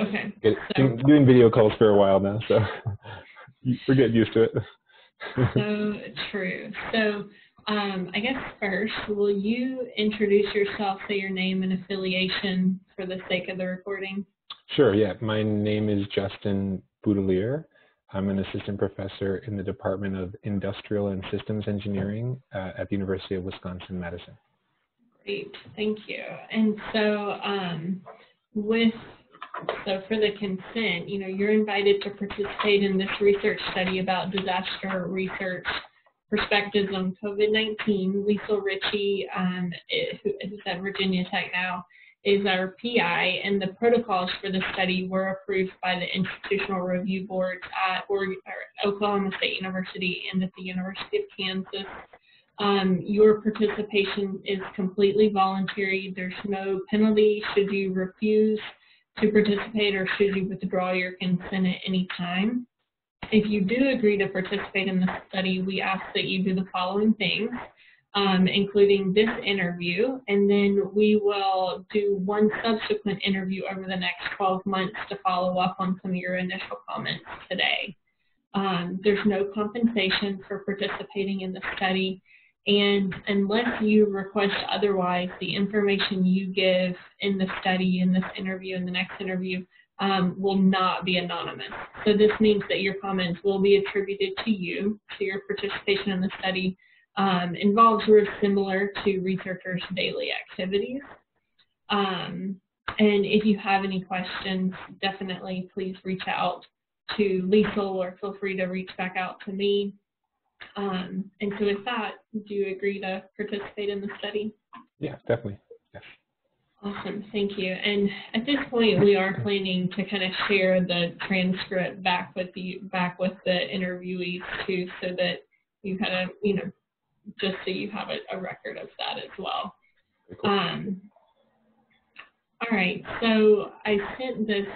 Okay. Get, So- doing video calls for a while now, so we're getting used to it. So true. So, um, I guess first, will you introduce yourself, say your name and affiliation for the sake of the recording? Sure, yeah. My name is Justin Boutilier. I'm an assistant professor in the Department of Industrial and Systems Engineering uh, at the University of Wisconsin-Madison. Great, thank you. And so, um, with so for the consent, you know, you're invited to participate in this research study about disaster research perspectives on COVID-19. Lisa Ritchie, um, i- who is at Virginia Tech now, is our PI, and the protocols for the study were approved by the institutional review boards at Oklahoma State University and at the University of Kansas. Um, your participation is completely voluntary. There's no penalty should you refuse to participate or should you withdraw your consent at any time. If you do agree to participate in the study, we ask that you do the following things, um, including this interview, and then we will do one subsequent interview over the next 12 months to follow up on some of your initial comments today. Um, there's no compensation for participating in the study. And unless you request otherwise, the information you give in the study, in this interview, in the next interview, um, will not be anonymous. So this means that your comments will be attributed to you, so your participation in the study um, involves or is similar to researchers' daily activities. Um, and if you have any questions, definitely please reach out to Lisa or feel free to reach back out to me. Um, and so with that, do you agree to participate in the study? Yeah, definitely. Awesome, thank you. And at this point, we are planning to kind of share the transcript back with the back with the interviewees too, so that you kind of you know just so you have a, a record of that as well. Cool. Um, all right, so I sent this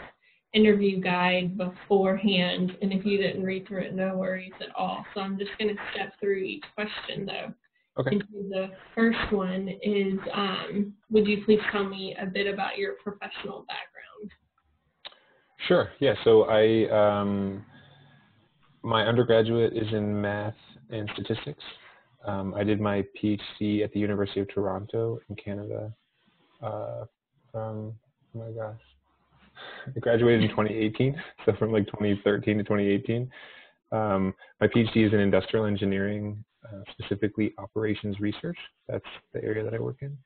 interview guide beforehand, and if you didn't read through it, no worries at all. So I'm just going to step through each question though. Okay. The first one is, um, would you please tell me a bit about your professional background? Sure. Yeah. So I, um, my undergraduate is in math and statistics. Um, I did my PhD at the University of Toronto in Canada. Uh, from oh my gosh, I graduated in 2018. So from like 2013 to 2018. Um, my PhD is in industrial engineering, uh, specifically operations research. That's the area that I work in.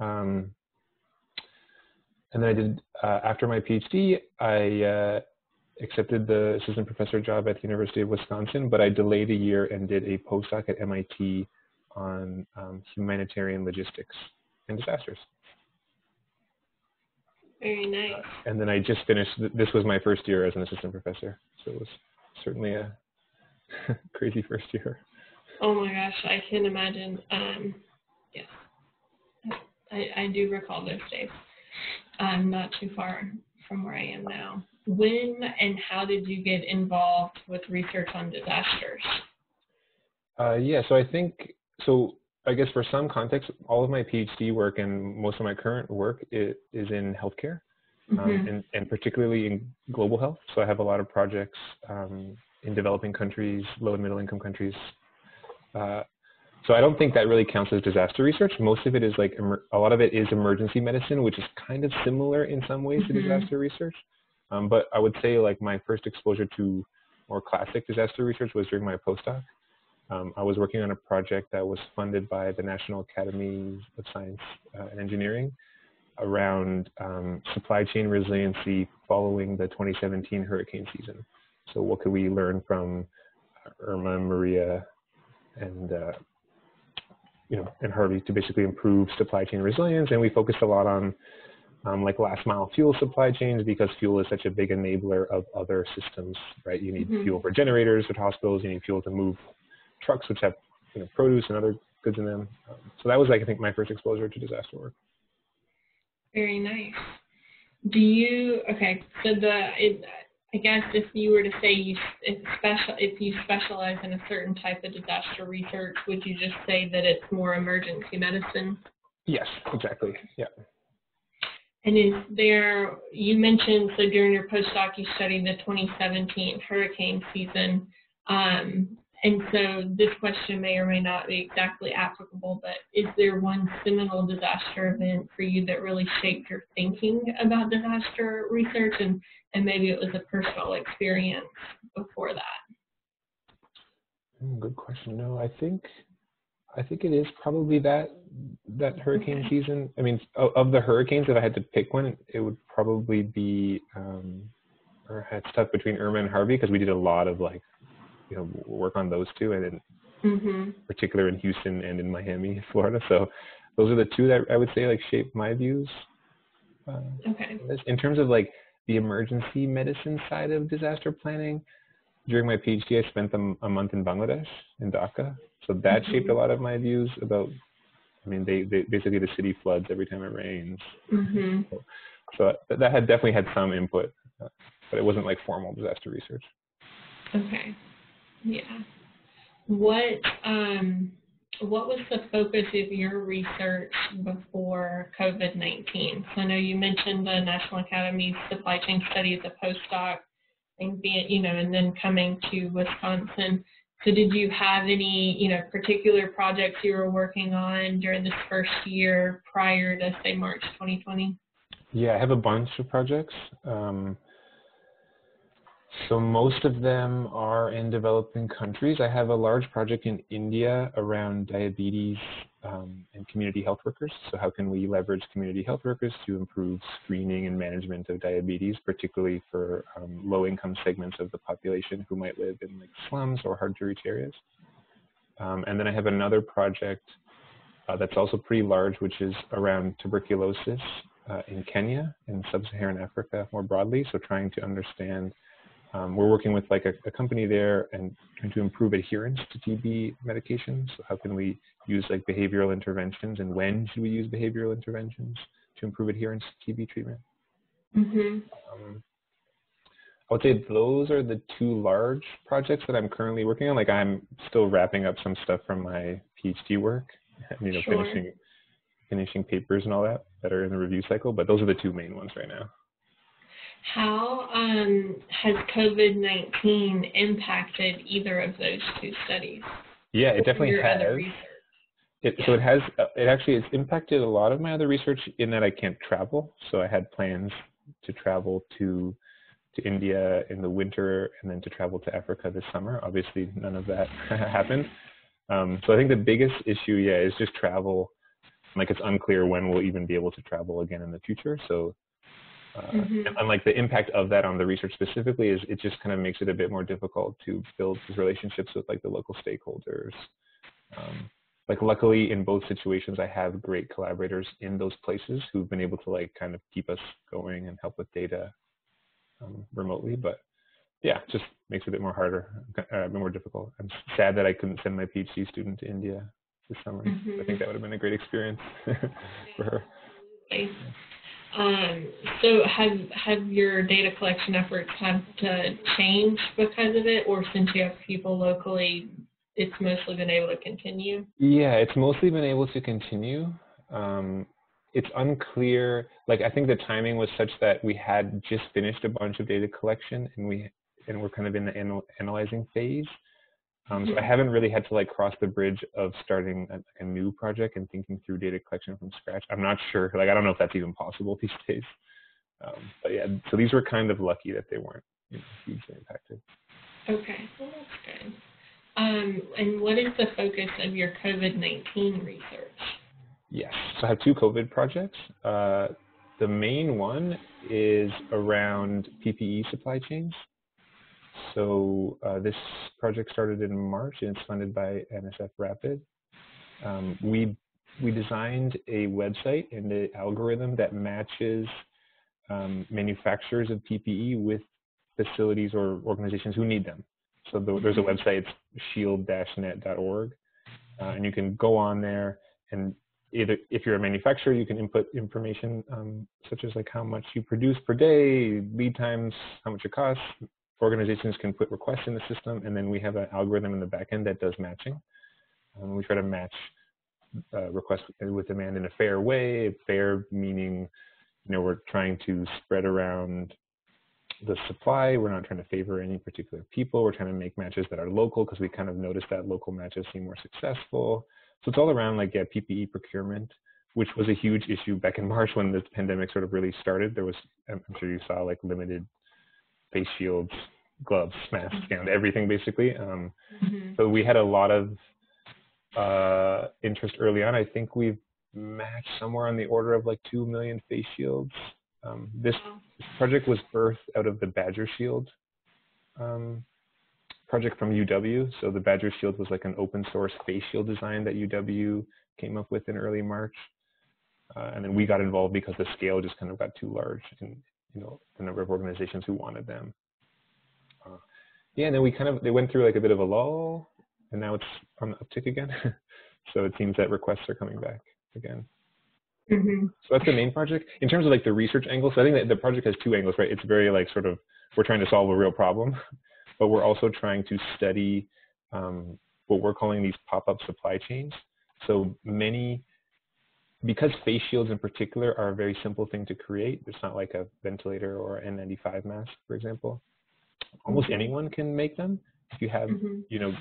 Um, and then I did, uh, after my PhD, I uh, accepted the assistant professor job at the University of Wisconsin, but I delayed a year and did a postdoc at MIT on um, humanitarian logistics and disasters. Very nice. And then I just finished, th- this was my first year as an assistant professor. So it was certainly a crazy first year. Oh my gosh, I can imagine. Um, yes, I, I do recall those days. I'm not too far from where I am now. When and how did you get involved with research on disasters? Uh, yeah, so I think, so I guess for some context, all of my PhD work and most of my current work is, is in healthcare. Um, Mhm. and, and particularly in global health. So I have a lot of projects um, in developing countries, low and middle income countries. Uh, so I don't think that really counts as disaster research. Most of it is like emer- a lot of it is emergency medicine, which is kind of similar in some ways to Mhm. disaster research. Um, but I would say like my first exposure to more classic disaster research was during my postdoc. Um, I was working on a project that was funded by the National Academy of Science uh, and Engineering around um, supply chain resiliency following the 2017 hurricane season. So what could we learn from Irma, Maria, and uh, you know, and Harvey to basically improve supply chain resilience? And we focused a lot on um, like last mile fuel supply chains because fuel is such a big enabler of other systems, right? You need Mhm. fuel for generators at hospitals. You need fuel to move trucks, which have you know produce and other goods in them. Um, so that was like I think my first exposure to disaster work. Very nice. Do you okay? So the it, I guess if you were to say you if special if you specialize in a certain type of disaster research, would you just say that it's more emergency medicine? Yes, exactly. Yeah. And is there, you mentioned, so during your postdoc, you studied the 2017 hurricane season. Um, and so this question may or may not be exactly applicable, but is there one seminal disaster event for you that really shaped your thinking about disaster research and, and maybe it was a personal experience before that? Hmm, good question. No, I think I think it is probably that that hurricane okay. season. I mean, of, of, the hurricanes, if I had to pick one, it would probably be um, or had stuck between Irma and Harvey because we did a lot of like you know work on those two, and in mm-hmm. particular in Houston and in Miami, Florida. So those are the two that I would say like shaped my views. Uh, okay. In terms of like the emergency medicine side of disaster planning, during my PhD, I spent a, a month in Bangladesh, in Dhaka. So that mm-hmm. shaped a lot of my views about. I mean, they, they basically the city floods every time it rains. Mm-hmm. So, so that had definitely had some input, uh, but it wasn't like formal disaster research. Okay. Yeah. What um, what was the focus of your research before COVID nineteen? So I know you mentioned the National Academy Supply Chain Study as a postdoc, and being you know, and then coming to Wisconsin. So did you have any you know particular projects you were working on during this first year prior to say March 2020? Yeah, I have a bunch of projects. Um, so most of them are in developing countries. I have a large project in India around diabetes um, and community health workers. So how can we leverage community health workers to improve screening and management of diabetes, particularly for um, low-income segments of the population who might live in like slums or hard-to-reach areas. Um, and then I have another project uh, that's also pretty large, which is around tuberculosis uh, in Kenya and sub-Saharan Africa more broadly. So trying to understand um, we're working with like a, a, company there and trying to improve adherence to TB medications. So how can we use like behavioral interventions and when should we use behavioral interventions to improve adherence to TB treatment? Mm-hmm. Um, I would say those are the two large projects that I'm currently working on. Like I'm still wrapping up some stuff from my PhD work, and, you know, sure. finishing finishing papers and all that that are in the review cycle. But those are the two main ones right now. How um, has COVID 19 impacted either of those two studies? Yeah, it definitely has. It, yeah. So it has, it actually has impacted a lot of my other research in that I can't travel. So I had plans to travel to to India in the winter and then to travel to Africa this summer. Obviously, none of that happened. Um, so I think the biggest issue, yeah, is just travel. Like it's unclear when we'll even be able to travel again in the future. So mm-hmm. and, and, like the impact of that on the research specifically is it just kind of makes it a bit more difficult to build relationships with like the local stakeholders. Um, like luckily in both situations, I have great collaborators in those places who've been able to like kind of keep us going and help with data um, remotely. But yeah, just makes it a bit more harder, uh, a bit more difficult. I'm sad that I couldn't send my PhD student to India this summer. Mm-hmm. I think that would have been a great experience for her. Um, so have have your data collection efforts had to change because of it, or since you have people locally, it's mostly been able to continue? Yeah, it's mostly been able to continue. Um, it's unclear. Like I think the timing was such that we had just finished a bunch of data collection, and we and we're kind of in the anal- analyzing phase. Um, so I haven't really had to like cross the bridge of starting a, a, new project and thinking through data collection from scratch. I'm not sure, like I don't know if that's even possible these days. Um, but yeah, so these were kind of lucky that they weren't you know, hugely impacted. Okay, well that's good. Um, and what is the focus of your COVID-19 research? Yes, so I have two COVID projects. Uh, the main one is around PPE supply chains. So uh, this project started in March and it's funded by NSF Rapid. Um, we we designed a website and an algorithm that matches um, manufacturers of PPE with facilities or organizations who need them. So the, there's a mm-hmm. website, shield-net.org, uh, and you can go on there and either if you're a manufacturer, you can input information um, such as like how much you produce per day, lead times, how much it costs, organizations can put requests in the system, and then we have an algorithm in the backend that does matching. Um, we try to match uh, requests with demand in a fair way. Fair meaning you know, we're trying to spread around the supply. We're not trying to favor any particular people. We're trying to make matches that are local because we kind of noticed that local matches seem more successful. So it's all around like yeah, PPE procurement, which was a huge issue back in March when the pandemic sort of really started. There was, I'm sure you saw like limited face shields, gloves, masks, mm-hmm. and everything basically. Um, mm-hmm. So we had a lot of uh, interest early on. I think we've matched somewhere on the order of like 2 million face shields. Um, this, this, project was birthed out of the Badger Shield um, project from UW. So the Badger Shield was like an open source face shield design that UW came up with in early March. Uh, and then we got involved because the scale just kind of got too large and you know the number of organizations who wanted them. Uh, yeah, and then we kind of they went through like a bit of a lull, and now it's on the uptick again. so it seems that requests are coming back again. Mm-hmm. So that's the main project. In terms of like the research angle, so I think that the project has two angles, right? It's very like sort of we're trying to solve a real problem, but we're also trying to study um, what we're calling these pop-up supply chains. So many, because face shields in particular are a very simple thing to create. It's not like a ventilator or N95 mask, for example. Almost mm-hmm. anyone can make them if you have, mm-hmm. you know,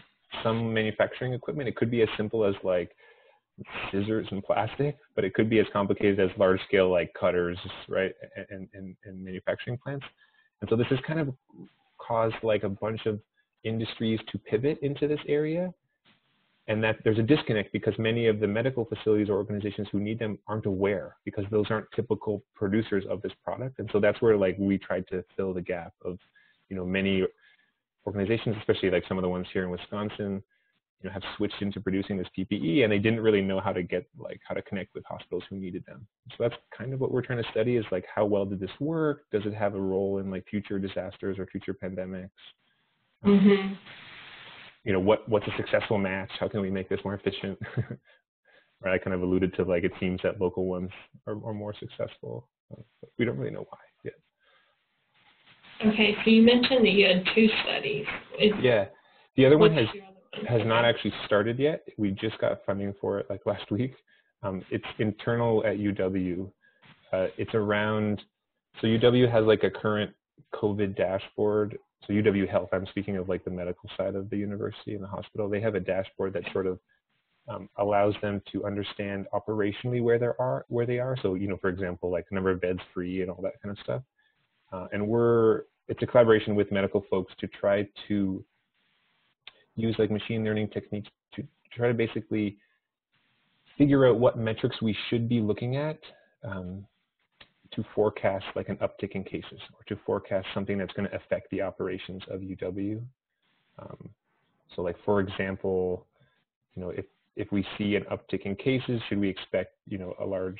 some manufacturing equipment. It could be as simple as like scissors and plastic, but it could be as complicated as large scale like cutters, right, and, and, and manufacturing plants. And so this has kind of caused like a bunch of industries to pivot into this area. And that there's a disconnect because many of the medical facilities or organizations who need them aren't aware because those aren't typical producers of this product. And so that's where like we tried to fill the gap of, you know, many organizations, especially like some of the ones here in Wisconsin, you know, have switched into producing this PPE and they didn't really know how to get like how to connect with hospitals who needed them. So that's kind of what we're trying to study is like how well did this work? Does it have a role in like future disasters or future pandemics? Mm-hmm. You know, what what's a successful match? How can we make this more efficient? right, I kind of alluded to like it seems that local ones are, are more successful. But we don't really know why yet. Okay, so you mentioned that you had two studies. Is, yeah, the other one has has not actually started yet. We just got funding for it like last week. Um, it's internal at UW. Uh, it's around, so UW has like a current COVID dashboard. So UW Health, I'm speaking of like the medical side of the university and the hospital. They have a dashboard that sort of um, allows them to understand operationally where there are where they are. So you know, for example, like the number of beds free and all that kind of stuff. Uh, and we're it's a collaboration with medical folks to try to use like machine learning techniques to try to basically figure out what metrics we should be looking at um, to forecast like an uptick in cases or to forecast something that's going to affect the operations of UW. Um, so like, for example, you know, if, if we see an uptick in cases, should we expect, you know, a large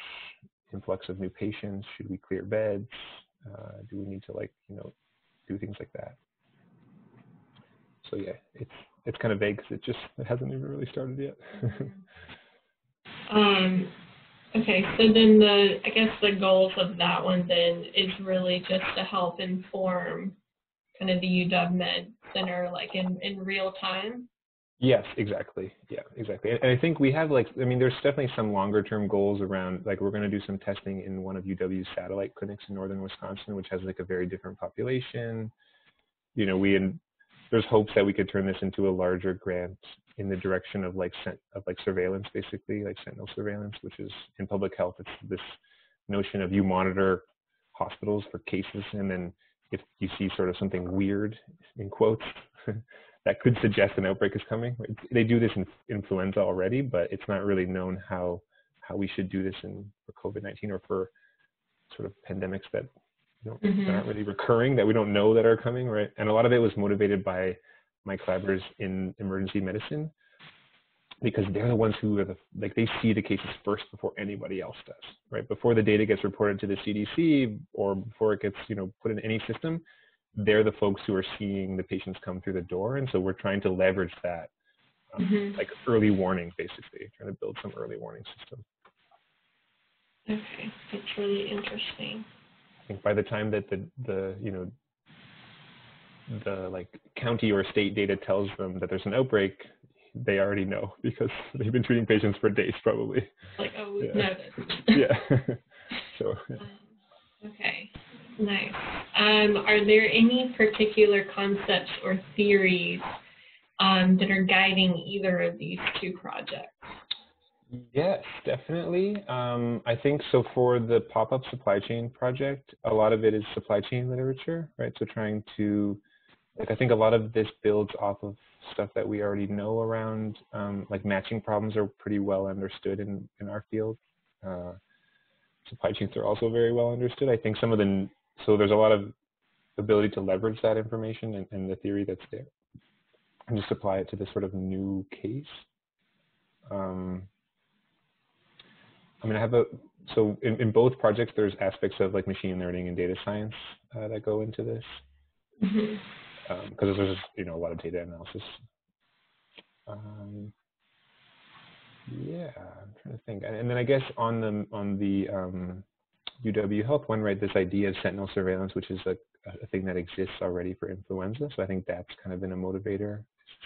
influx of new patients? Should we clear beds? Uh, do we need to like, you know, do things like that? So yeah, it's it's kind of vague because it just it hasn't even really started yet. um, okay, so then the I guess the goals of that one then is really just to help inform kind of the UW Med Center like in in real time. Yes, exactly. Yeah, exactly. And I think we have like, I mean, there's definitely some longer term goals around, like, we're going to do some testing in one of UW's satellite clinics in northern Wisconsin, which has like a very different population. You know, we in, there's hopes that we could turn this into a larger grant in the direction of like of like surveillance, basically like sentinel surveillance, which is in public health. It's this notion of you monitor hospitals for cases, and then if you see sort of something weird in quotes that could suggest an outbreak is coming. They do this in influenza already, but it's not really known how how we should do this in for COVID-19 or for sort of pandemics that you know, mm-hmm. that aren't really recurring that we don't know that are coming, right? And a lot of it was motivated by my collaborators in emergency medicine because they're the ones who are the like they see the cases first before anybody else does, right? Before the data gets reported to the CDC or before it gets you know put in any system, they're the folks who are seeing the patients come through the door, and so we're trying to leverage that um, mm-hmm. like early warning, basically, trying to build some early warning system. Okay, that's really interesting think by the time that the the you know the like county or state data tells them that there's an outbreak, they already know because they've been treating patients for days probably. Like oh, we've yeah. noticed. yeah. so. Yeah. Okay, nice. Um, are there any particular concepts or theories um, that are guiding either of these two projects? Yes, definitely. Um, I think so for the pop-up supply chain project, a lot of it is supply chain literature, right? So trying to, like, I think a lot of this builds off of stuff that we already know around, um, like matching problems are pretty well understood in, in our field. Uh, supply chains are also very well understood. I think some of the, so there's a lot of ability to leverage that information and, and the theory that's there and just apply it to this sort of new case. Um, I mean, I have a, so in, in both projects, there's aspects of like machine learning and data science uh, that go into this. Because mm-hmm. um, there's, you know, a lot of data analysis. Um, yeah, I'm trying to think. And then I guess on the, on the um, UW Health one, right, this idea of sentinel surveillance, which is a, a thing that exists already for influenza. So I think that's kind of been a motivator.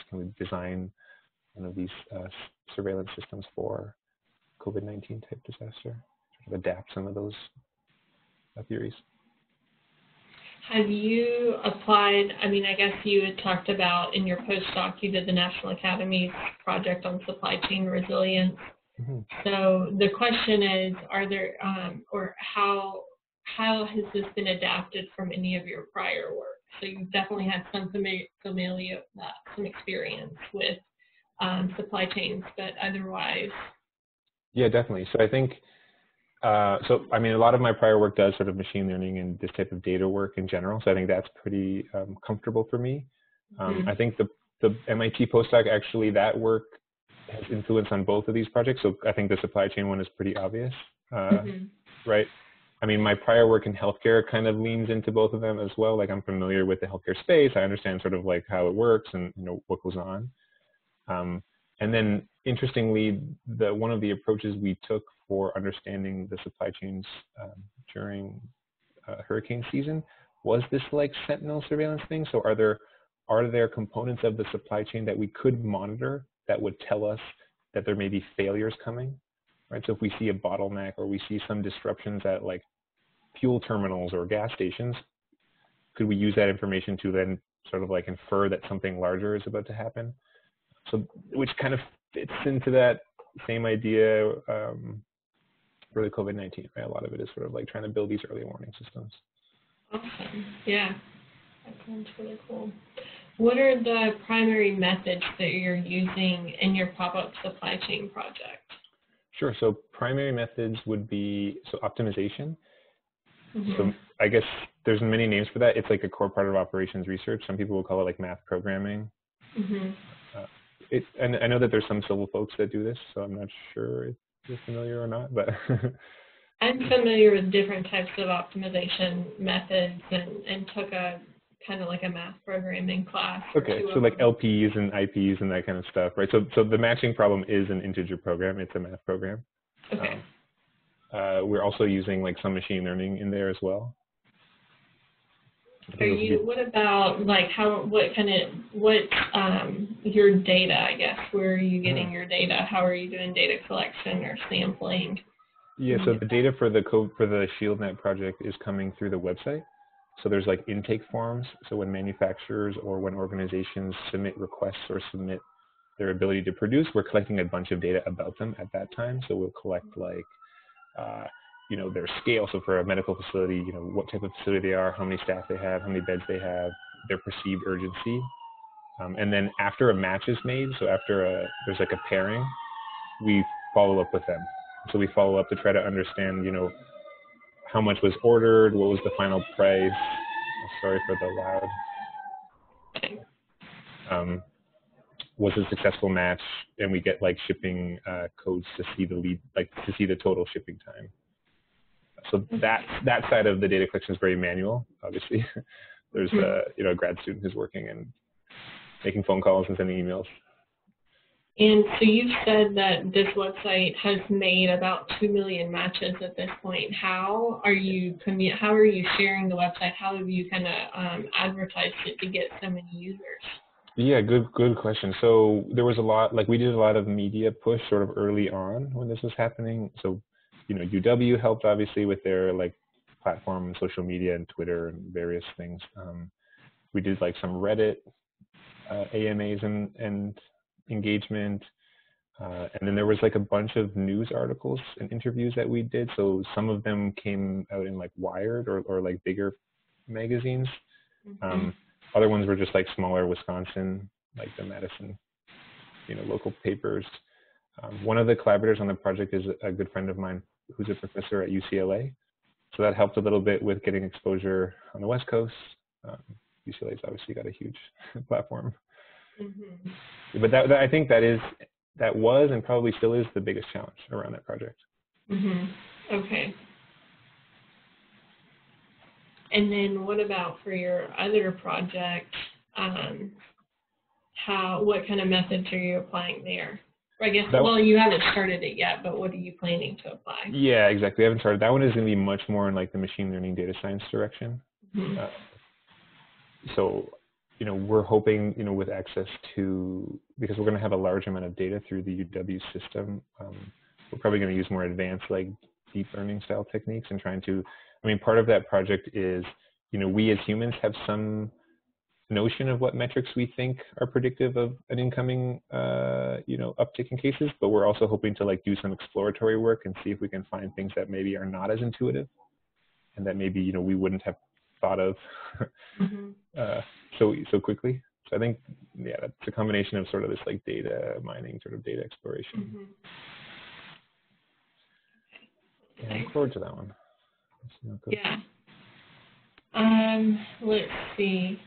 Can we design one of these uh, surveillance systems for COVID-19 type disaster, sort of adapt some of those uh, theories. Have you applied, I mean, I guess you had talked about in your postdoc, you did the National Academy's project on supply chain resilience. Mm-hmm. So the question is, are there, um, or how, how has this been adapted from any of your prior work? So you've definitely had some familiar, familiar uh, some experience with um, supply chains, but otherwise, yeah, definitely. So I think, uh, so I mean, a lot of my prior work does sort of machine learning and this type of data work in general. So I think that's pretty um, comfortable for me. Um, mm-hmm. I think the the MIT postdoc actually that work has influence on both of these projects. So I think the supply chain one is pretty obvious, uh, mm-hmm. right? I mean, my prior work in healthcare kind of leans into both of them as well. Like I'm familiar with the healthcare space. I understand sort of like how it works and you know what goes on. Um, and then interestingly, the, one of the approaches we took for understanding the supply chains um, during uh, hurricane season was this like sentinel surveillance thing. So are there are there components of the supply chain that we could monitor that would tell us that there may be failures coming, right? So if we see a bottleneck or we see some disruptions at like fuel terminals or gas stations, could we use that information to then sort of like infer that something larger is about to happen? So, which kind of fits into that same idea um, for the COVID-19, right? A lot of it is sort of like trying to build these early warning systems. Awesome. Yeah, that sounds really cool. What are the primary methods that you're using in your pop-up supply chain project? Sure. So primary methods would be so optimization. Mm-hmm. So I guess there's many names for that. It's like a core part of operations research. Some people will call it like math programming. Mm-hmm it, and I know that there's some civil folks that do this, so I'm not sure if you're familiar or not, but. I'm familiar with different types of optimization methods and, and took a kind of like a math programming class. Okay, so like LPs and IPs and that kind of stuff, right? So, so the matching problem is an integer program. It's a math program. Okay. Um, uh, we're also using like some machine learning in there as well. Are you, what about like how, what kind of, what, um, your data, I guess, where are you getting mm-hmm. your data? How are you doing data collection or sampling? Yeah, so the data for the code for the ShieldNet project is coming through the website. So there's like intake forms. So when manufacturers or when organizations submit requests or submit their ability to produce, we're collecting a bunch of data about them at that time. So we'll collect like uh, you know, their scale. So for a medical facility, you know, what type of facility they are, how many staff they have, how many beds they have, their perceived urgency. Um, and then after a match is made, so after a, there's like a pairing, we follow up with them. So we follow up to try to understand, you know, how much was ordered, what was the final price. Sorry for the loud. Um, was a successful match, and we get like shipping uh, codes to see the lead, like to see the total shipping time. So that that side of the data collection is very manual. Obviously, there's a hmm. you know a grad student who's working and making phone calls and sending emails. And so you've said that this website has made about two million matches at this point. How are you How are you sharing the website? How have you kind of um, advertised it to get so many users? Yeah, good good question. So there was a lot, like we did a lot of media push sort of early on when this was happening. So you know, UW helped obviously with their like platform, and social media, and Twitter, and various things. Um, we did like some Reddit uh, AMAs and, and engagement. Uh, and then there was like a bunch of news articles and interviews that we did. So some of them came out in like Wired or, or like bigger magazines. Mm-hmm. Um, other ones were just like smaller Wisconsin, like the Madison, you know, local papers. Um, one of the collaborators on the project is a good friend of mine who's a professor at UCLA. So that helped a little bit with getting exposure on the West Coast. Um, UCLA's obviously got a huge platform. Mm-hmm. But that, that, I think that is that was and probably still is the biggest challenge around that project. Mm-hmm. Okay. And then what about for your other project? Um, how what kind of methods are you applying there? I guess that, well you haven't started it yet, but what are you planning to apply? Yeah, exactly. We haven't started. That one is going to be much more in like the machine learning data science direction. Mm-hmm. Uh, so you know, we're hoping, you know, with access to, because we're going to have a large amount of data through the UW system, um, we're probably going to use more advanced, like deep learning style techniques and trying to, I mean, part of that project is, you know, we as humans have some notion of what metrics we think are predictive of an incoming, uh, you know, uptick in cases, but we're also hoping to like do some exploratory work and see if we can find things that maybe are not as intuitive and that maybe, you know, we wouldn't have thought of mm-hmm. uh, so so quickly. So I think yeah, that's a combination of sort of this like data mining, sort of data exploration. Mm-hmm. Yeah, I look forward to that one. Yeah. Um, let's see.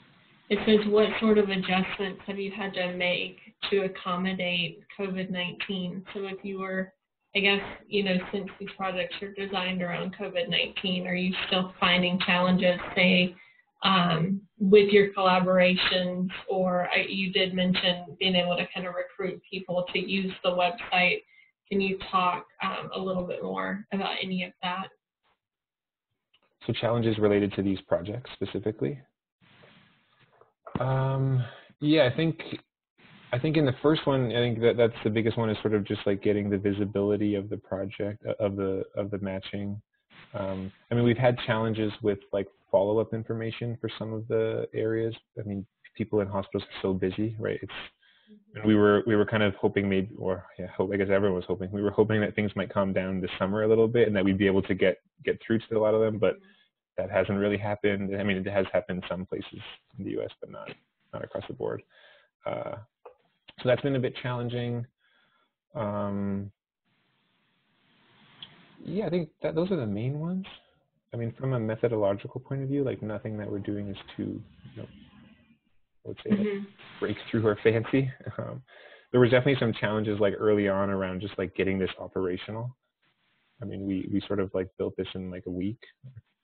It says, what sort of adjustments have you had to make to accommodate COVID-19? So if you were I guess, you know, since these projects are designed around COVID-19, are you still finding challenges, say, um, with your collaborations, or I, you did mention being able to kind of recruit people to use the website. Can you talk um, a little bit more about any of that? So challenges related to these projects specifically? Um, yeah, I think I think in the first one, I think that that's the biggest one is sort of just like getting the visibility of the project uh, of the of the matching. Um, I mean, we've had challenges with like follow up information for some of the areas. I mean, people in hospitals are so busy, right? It's and we were we were kind of hoping maybe or yeah, hope I guess everyone was hoping we were hoping that things might calm down this summer a little bit and that we'd be able to get get through to a lot of them, but that hasn't really happened. I mean, it has happened some places in the U.S., but not not across the board. Uh, so that's been a bit challenging. Um, yeah, I think that those are the main ones. I mean, from a methodological point of view, like nothing that we're doing is too, you know, I would say mm-hmm. like breakthrough or fancy. Um, there was definitely some challenges like early on around just like getting this operational. I mean, we we sort of like built this in like a week,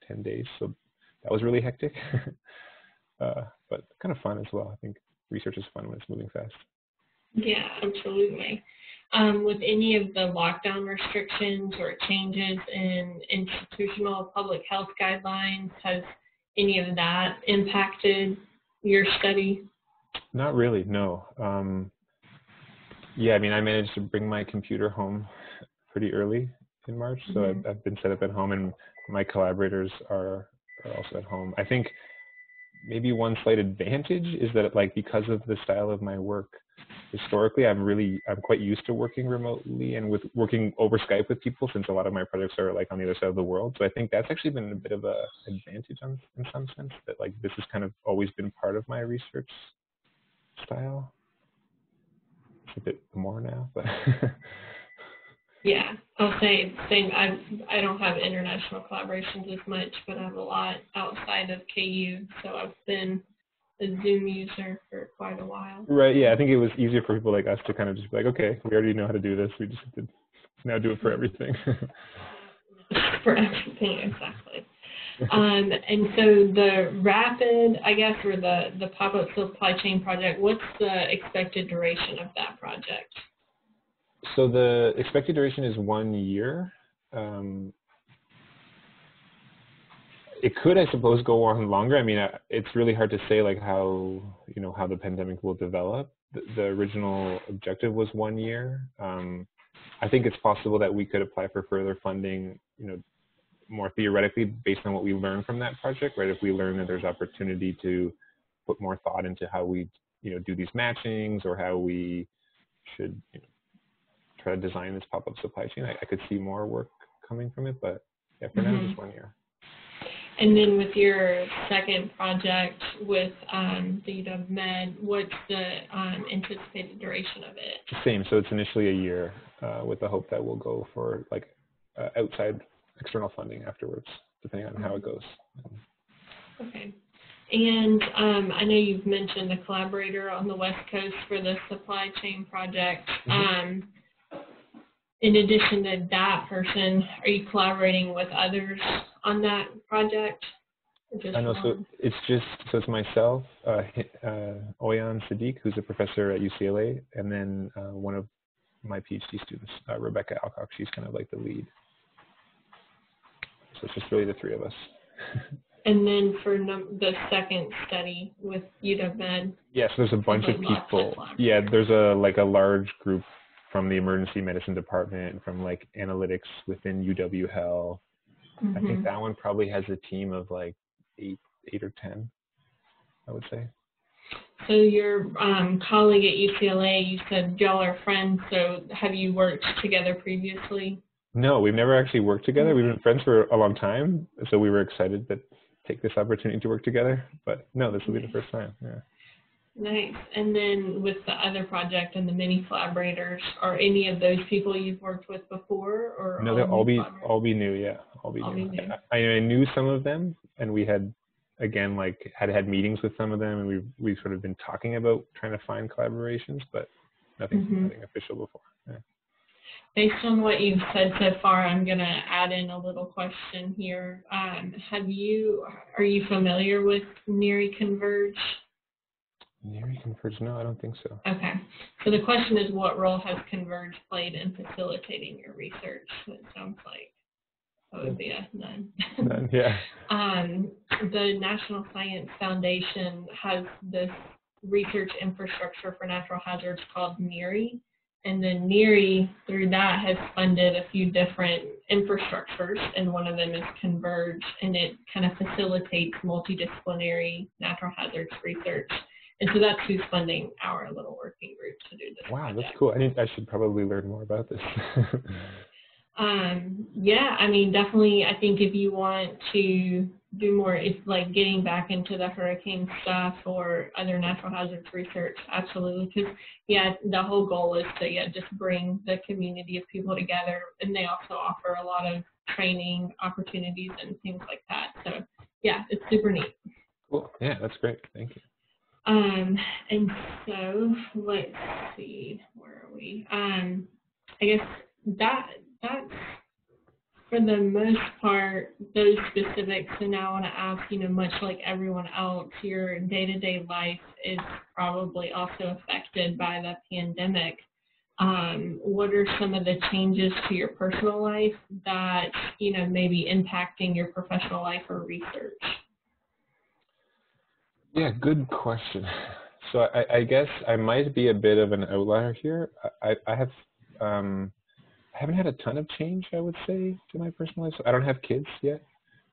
ten days, so that was really hectic, uh, but kind of fun as well. I think research is fun when it's moving fast. Yeah, absolutely. Um, with any of the lockdown restrictions or changes in institutional public health guidelines, has any of that impacted your study? Not really, no. Um, yeah, I mean, I managed to bring my computer home pretty early in March, so mm-hmm. I've, I've, been set up at home, and my collaborators are, are also at home. I think maybe one slight advantage is that, like, because of the style of my work, historically i'm really i'm quite used to working remotely and with working over skype with people since a lot of my projects are like on the other side of the world so i think that's actually been a bit of a advantage on, in some sense that like this has kind of always been part of my research style it's a bit more now but yeah i'll say same i i don't have international collaborations as much but i have a lot outside of ku so i've been a Zoom user for quite a while. Right. Yeah. I think it was easier for people like us to kind of just be like, okay, we already know how to do this. We just have to now do it for everything. for everything, exactly. um, and so the rapid, I guess, or the the pop-up supply chain project. What's the expected duration of that project? So the expected duration is one year. Um, it could, I suppose, go on longer. I mean, uh, it's really hard to say like how you know how the pandemic will develop. The, the original objective was one year. Um, I think it's possible that we could apply for further funding, you know, more theoretically based on what we learn from that project, right? If we learn that there's opportunity to put more thought into how we, you know, do these matchings or how we should you know, try to design this pop-up supply chain, I, I, could see more work coming from it. But yeah, for mm-hmm. now, just one year. And then with your second project with um, the UW Med, what's the um, anticipated duration of it? The Same. So it's initially a year uh, with the hope that we'll go for like uh, outside external funding afterwards, depending on how it goes. Okay. And um, I know you've mentioned a collaborator on the West Coast for the supply chain project. Mm-hmm. Um, in addition to that person, are you collaborating with others on that project? I know. So it's just so it's myself, uh, uh, Auyon Siddiq, who's a professor at UCLA, and then uh, one of my PhD students, uh, Rebecca Alcock. She's kind of like the lead. So it's just really the three of us. and then for num- the second study with UW Med. Yes, yeah, so there's a bunch of people. Yeah, there's a like a large group from the emergency medicine department, from like analytics within UW Health. Mm-hmm. I think mm-hmm. that one probably has a team of like eight, eight or ten, I would say. So your um, colleague at UCLA, you said y'all are friends. So have you worked together previously? No, we've never actually worked together. We've been friends for a long time, so we were excited to take this opportunity to work together. But no, this will be the first time. Yeah. Nice. And then with the other project and the many collaborators, are any of those people you've worked with before, or no? They'll all be all be new. Yeah, all be, all new. Be new. I, I knew some of them, and we had again like had had meetings with some of them, and we we sort of been talking about trying to find collaborations, but nothing mm-hmm. nothing official before. Yeah. Based on what you've said so far, I'm going to add in a little question here. Um, have you are you familiar with NHERI Converge? NHERI Converge? No, I don't think so. Okay. So the question is, what role has Converge played in facilitating your research? It sounds like that would be a none. none, yeah. um, the National Science Foundation has this research infrastructure for natural hazards called NHERI. And then NHERI, through that, has funded a few different infrastructures, and one of them is Converge, and it kind of facilitates multidisciplinary natural hazards research. And so that's who's funding our little working group to do this. Wow, project. that's cool. I need, I should probably learn more about this. um, yeah, I mean, definitely. I think if you want to do more, it's like getting back into the hurricane stuff or other natural hazards research. Absolutely, because yeah, the whole goal is to yeah just bring the community of people together, and they also offer a lot of training opportunities and things like that. So yeah, it's super neat. Cool. Yeah, that's great. Thank you. Um, and so let's see, where are we? Um, I guess that that's for the most part those specifics. And now I want to ask, you know, much like everyone else, your day-to-day life is probably also affected by the pandemic. Um, what are some of the changes to your personal life that you know maybe impacting your professional life or research? Yeah, good question. So I, I, guess I might be a bit of an outlier here. I, I have um, I haven't had a ton of change, I would say, to my personal life. So I don't have kids yet,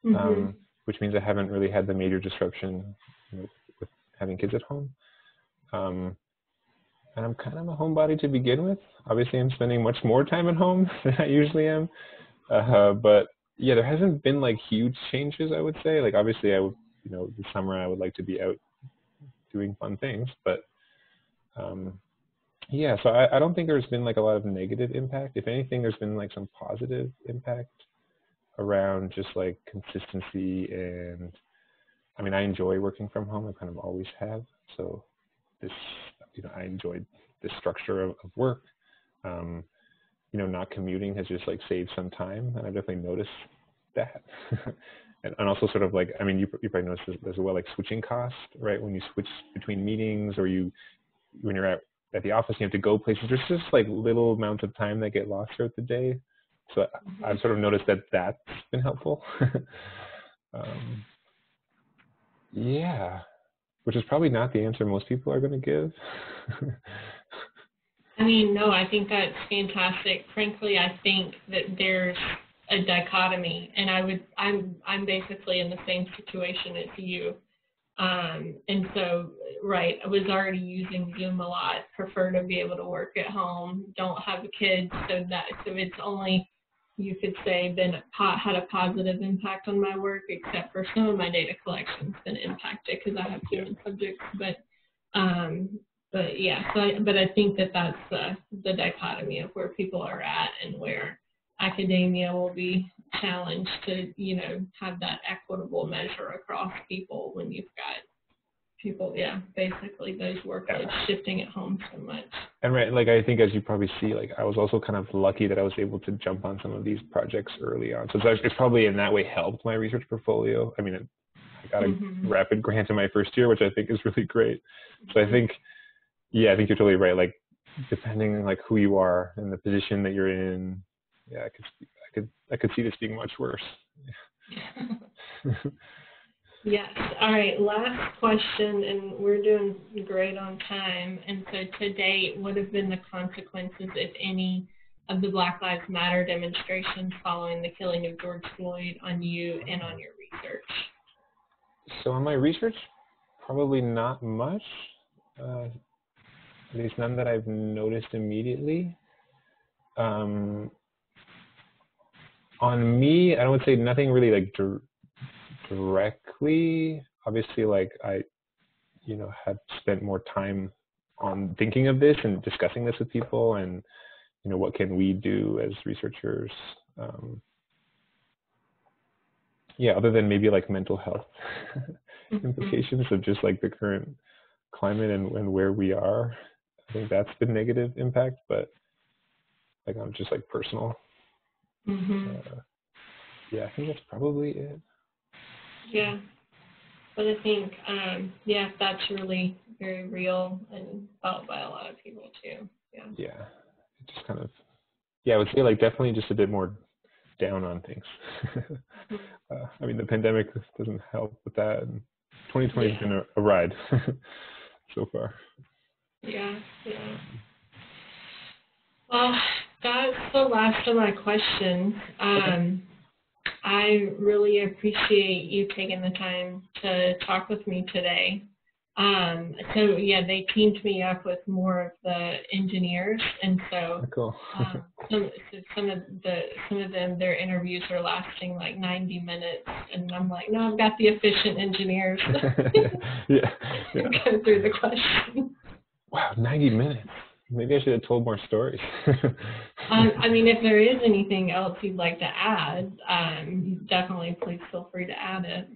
mm-hmm. um, which means I haven't really had the major disruption know, with having kids at home. Um, and I'm kind of a homebody to begin with. Obviously, I'm spending much more time at home than I usually am. Uh, but yeah, there hasn't been like huge changes. I would say. Like obviously, I would you know, the summer I would like to be out doing fun things, but um, yeah, so I, I don't think there's been like a lot of negative impact. If anything, there's been like some positive impact around just like consistency and I mean, I enjoy working from home. I kind of always have. So this, you know, I enjoyed the structure of, of work. Um, you know, not commuting has just like saved some time, and I definitely noticed that. and, and also sort of like I mean you you probably noticed this as well like switching cost right? When you switch between meetings or you when you're at at the office you have to go places. There's just like little amounts of time that get lost throughout the day. So mm-hmm. I've sort of noticed that that's been helpful. Um, yeah. Which is probably not the answer most people are going to give. I mean, no, I think that's fantastic. Frankly, I think that there's a dichotomy, and I would I'm I'm basically in the same situation as you. Um, and so, right, I was already using Zoom a lot. Prefer to be able to work at home. Don't have kids, so that so it's only you could say been a, had a positive impact on my work, except for some of my data collection's been impacted because I have human subjects. But um, but yeah, so I, but I think that that's the the dichotomy of where people are at and where academia will be challenged to you know have that equitable measure across people when you've got people, yeah, basically those workloads yeah. shifting at home so much. And right, like I think as you probably see, like I was also kind of lucky that I was able to jump on some of these projects early on. So it's, it's probably in that way helped my research portfolio. I mean, I got a mm-hmm. rapid grant in my first year, which I think is really great. So I mm-hmm. think, yeah, I think you're totally right. Like depending on like who you are and the position that you're in, yeah, I could, I could, I could see this being much worse. Yes. All right. Last question, and we're doing great on time. And so, to date, what have been the consequences, if any, of the Black Lives Matter demonstrations following the killing of George Floyd on you and on your research? So, on my research, probably not much. Uh, at least none that I've noticed immediately. Um, on me, I would say nothing really like directly. Obviously, like I, you know, have spent more time on thinking of this and discussing this with people, and you know, what can we do as researchers? Um, yeah, other than maybe like mental health mm-hmm. implications of just like the current climate and, and where we are. I think that's the negative impact, but like on just like personal. Mm-hmm. Uh, yeah, I think that's probably it. Yeah. But I think, um, yeah, that's really very real and felt by a lot of people too. Yeah. Yeah. It just kind of, yeah, I would say like definitely just a bit more down on things. Mm-hmm. uh, I mean, the pandemic doesn't help with that. And 2020 yeah. has been a, a ride so far. Yeah. Yeah. Well, that's the last of my questions. Um, I really appreciate you taking the time to talk with me today. Um, so yeah, they teamed me up with more of the engineers, and so, cool. um, some so some of the some of them their interviews are lasting like 90 minutes, and I'm like, no, I've got the efficient engineers. yeah, yeah. Go through the question. Wow, 90 minutes. Maybe I should have told more stories. um, I mean, if there is anything else you'd like to add, um, definitely please feel free to add it.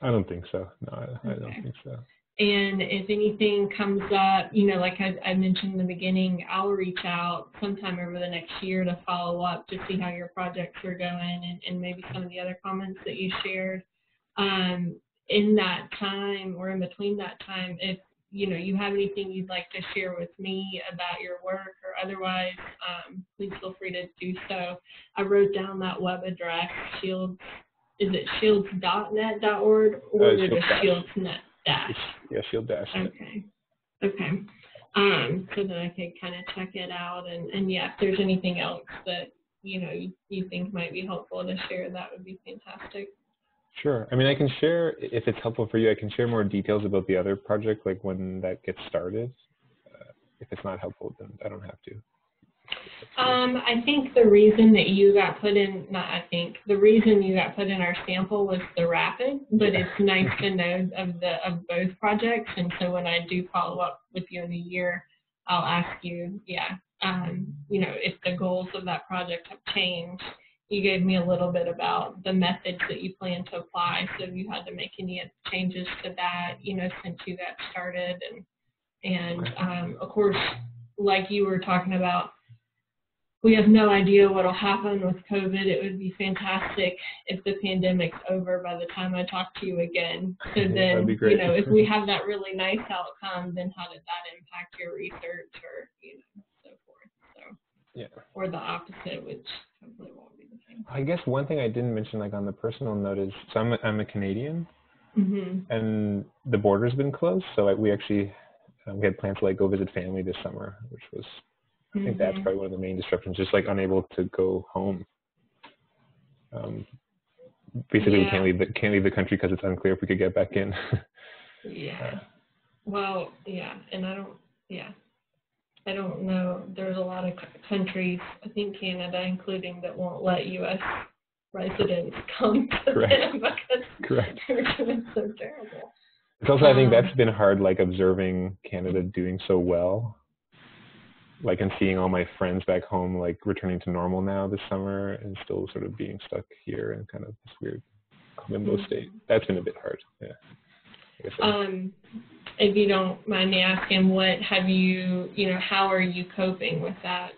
I don't think so. No, I, okay. I don't think so. And if anything comes up, you know, like I, I, mentioned in the beginning, I'll reach out sometime over the next year to follow up to see how your projects are going and, and maybe some of the other comments that you shared. Um, in that time or in between that time, if you know you have anything you'd like to share with me about your work or otherwise, um, please feel free to do so. I wrote down that web address, shields, is it shields.net.org or uh, is it shields.net dash? Yeah, shield dash. Okay. Okay. Um, so then I could kind of check it out and, and yeah, if there's anything else that, you know, you, you think might be helpful to share, that would be fantastic. Sure. I mean, I can share, if it's helpful for you, I can share more details about the other project, like when that gets started. Uh, if it's not helpful, then I don't have to. Um, I think the reason that you got put in, not I think, the reason you got put in our sample was the rapid, but yeah. it's nice to know of the of both projects. And so when I do follow up with you in a year, I'll ask you, yeah, um, you know, if the goals of that project have changed you gave me a little bit about the methods that you plan to apply. So if you had to make any changes to that, you know, since you got started, and and um, of course, like you were talking about, we have no idea what will happen with COVID. It would be fantastic if the pandemic's over by the time I talk to you again. So then, you know, if we have that really nice outcome, then how did that impact your research or you know so forth? So yeah, or the opposite, which I guess one thing I didn't mention, like on the personal note, is so I'm a, I'm a Canadian, mm-hmm. and the border's been closed. So like, we actually um, we had plans to like go visit family this summer, which was I think mm-hmm. that's probably one of the main disruptions, just like unable to go home. Um, basically, we can't leave the can't leave the country because it's unclear if we could get back in. Yeah. Well, yeah, and I don't, yeah. I don't know. There's a lot of countries, I think Canada including, that won't let U.S. residents come to Correct. them because Correct. they're doing so terrible. It's also, I think Um, that's been hard, like observing Canada doing so well, like and seeing all my friends back home, like returning to normal now this summer, and still sort of being stuck here in kind of this weird limbo Mhm. state. That's been a bit hard. Yeah. I guess so. Um, if you don't mind me asking, what have you, you know, how are you coping with that?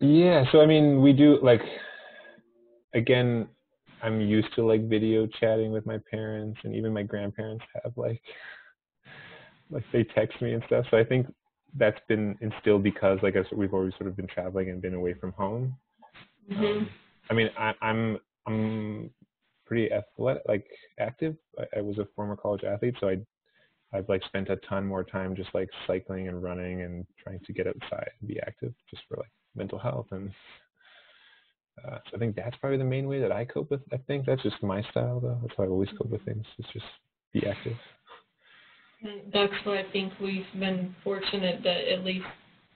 Yeah, so I mean, we do like again, I'm used to like video chatting with my parents and even my grandparents have like like they text me and stuff. So I think that's been instilled because like we've always sort of been traveling and been away from home. hmm I mean, I, I'm I'm pretty athletic, like active. I, I was a former college athlete, so I I've like spent a ton more time just like cycling and running and trying to get outside and be active, just for like mental health and. Uh, so I think that's probably the main way that I cope with. I think that's just my style, though. That's how I always cope with things. Is just be active. That's why I think we've been fortunate that at least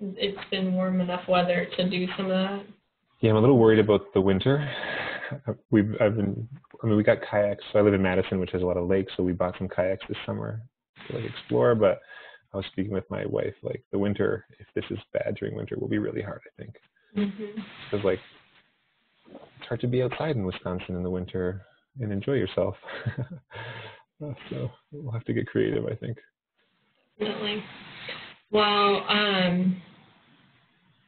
it's been warm enough weather to do some of that. Yeah, I'm a little worried about the winter. We've I've been I mean we got kayaks. So I live in Madison, which has a lot of lakes, so we bought some kayaks this summer to like explore. But I was speaking with my wife, like the winter, if this is bad during winter, will be really hard. I think because like it's hard to be outside in Wisconsin in the winter and enjoy yourself. Uh, so we'll have to get creative, I think. Definitely. Well, um,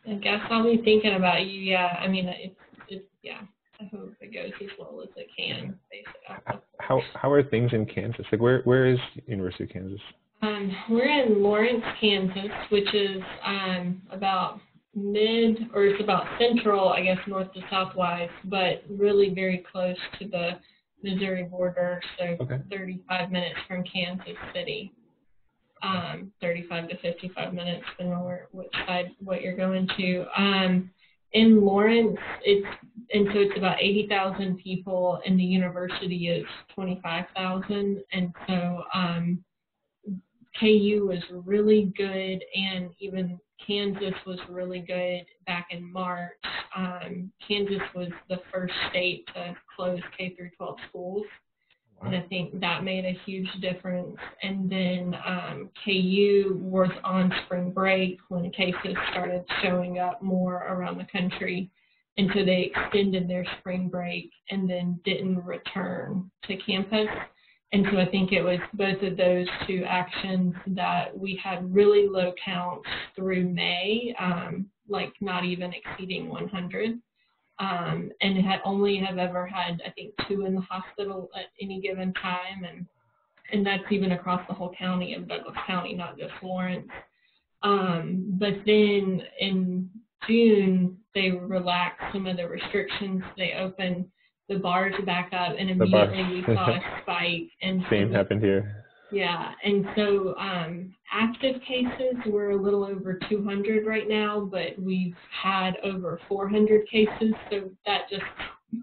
I guess I'll be thinking about you. Yeah, I mean, it's, it's yeah. I hope it goes as well as it can. Basically. How how are things in Kansas? Like where where is University of Kansas? Um, we're in Lawrence, Kansas, which is um, about mid, or it's about central, I guess, north to southwise, but really very close to the Missouri border, so Okay. 35 minutes from Kansas City. Um, 35 to 55 minutes, depending on where, which side, what you're going to. Um, in Lawrence, it's and so it's about 80,000 people, and the university is 25,000, and so um, KU was really good, and even Kansas was really good back in March. Um, Kansas was the first state to close K through 12 schools, and I think that made a huge difference. And then um, KU was on spring break when cases started showing up more around the country. And so they extended their spring break and then didn't return to campus. And so I think it was both of those two actions that we had really low counts through May, um, like not even exceeding 100. Um, and had only have ever had, I think, two in the hospital at any given time. And, and that's even across the whole county of Douglas County, not just Lawrence. Um, but then in June, they relaxed some of the restrictions. They opened the bars back up, and immediately we saw a spike. And Same happened here. Yeah, and so um, active cases we're a little over 200 right now, but we've had over 400 cases, so that just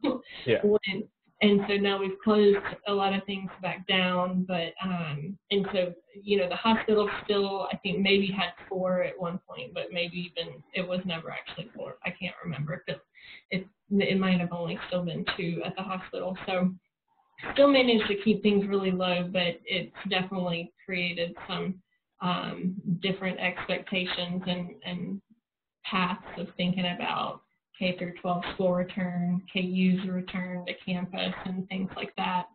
Yeah. went. And so now we've closed a lot of things back down, but um, and so you know the hospital still I think maybe had four at one point, but maybe even it was never actually four. I can't remember if it it, it might have only still been two at the hospital. So still managed to keep things really low, but it's definitely created some um, different expectations and, and paths of thinking about K through 12 school return, KU's return to campus, and things like that,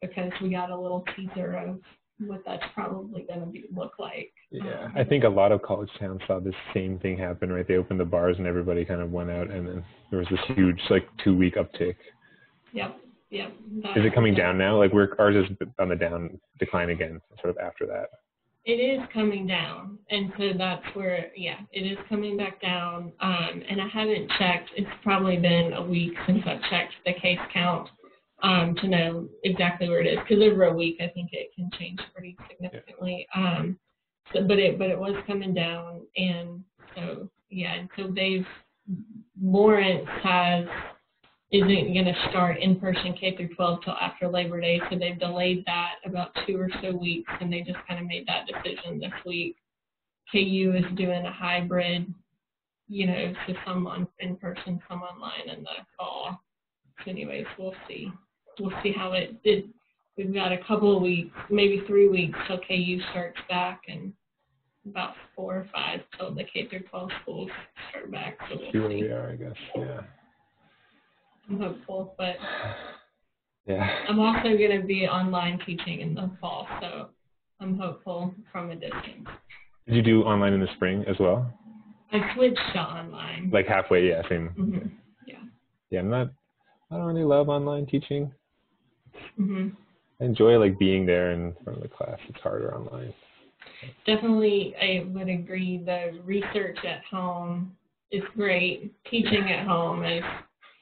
because we got a little teaser of what that's probably going to be look like. Yeah, Um, I think a lot of college towns saw this same thing happen, right? They opened the bars and everybody kind of went out, and then there was this huge, like, two week uptick. Yep, yep. Is it coming down now? Like, we're ours is on the down decline again, sort of after that. It is coming down, and so that's where, yeah, it is coming back down. Um, and I haven't checked. It's probably been a week since I've checked the case count um, to know exactly where it is. Because over a week, I think it can change pretty significantly. Um, so, but it but it was coming down, and so yeah, and so they've Lawrence has isn't going to start in person K through 12 till after Labor Day, so they've delayed that about two or so weeks, and they just kind of made that decision this week. KU is doing a hybrid, you know, so some on in person, some online in the fall. So anyways, we'll see. We'll see how it did. We've got a couple of weeks, maybe three weeks till KU starts back, and about four or five till the K through 12 schools start back. So See we'll where see. we are, I guess. Yeah. I'm hopeful, but Yeah. I'm also going to be online teaching in the fall, so I'm hopeful from a distance. Did you do online in the spring as well? I switched to online. Like halfway, yeah, same. hmm Yeah, I'm not. I don't really love online teaching. hmm I enjoy like being there in front of the class. It's harder online. Definitely, I would agree. The research at home is great. Teaching at home is,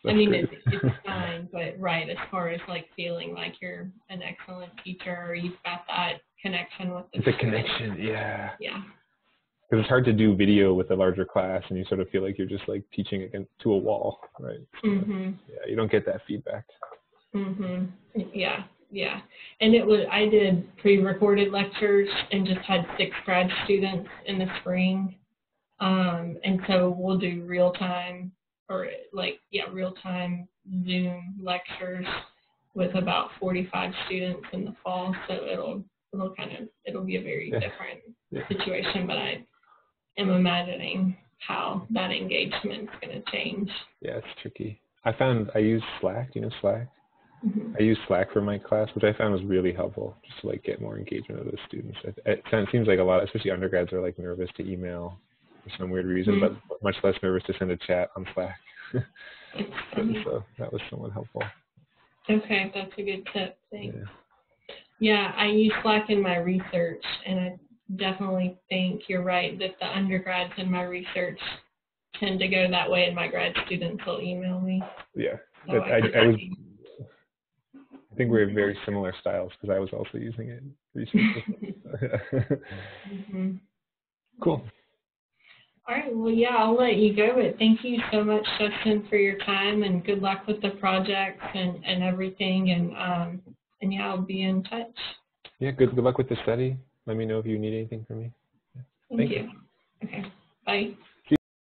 I mean, great. it's, fine, but right as far as like feeling like you're an excellent teacher or you've got that connection with the it's a connection, yeah. Yeah. Because it's hard to do video with a larger class, and you sort of feel like you're just like teaching against to a wall, right? Mm-hmm. Yeah, you don't get that feedback. Mhm. Yeah, yeah. And it was I did pre-recorded lectures and just had six grad students in the spring. Um, and so we'll do real time or like yeah, real time Zoom lectures with about 45 students in the fall. So it'll it'll kind of it'll be a very Yeah. different Yeah. situation, but I am imagining how that engagement's going to change. Yeah, it's tricky. I found I use Slack. Do you know Slack? Mhm. I use Slack for my class, which I found was really helpful, just to like get more engagement of the students. It, it, it seems like a lot, especially undergrads, are like nervous to email for some weird reason, Mhm. but much less nervous to send a chat on Slack. So that was somewhat helpful. Okay, that's a good tip. Thanks. Yeah. Yeah, I use Slack in my research, and I definitely think you're right that the undergrads in my research tend to go that way, and my grad students will email me. Yeah. So But I, could I was I think we have very similar styles because I was also using it recently. Mhm. cool. All right, well, yeah, I'll let you go, but thank you so much, Justin, for your time, and good luck with the projects and, and everything, and um, and yeah, I'll be in touch. Yeah, good good luck with the study. Let me know if you need anything from me. Thank, Thank you. Okay, bye.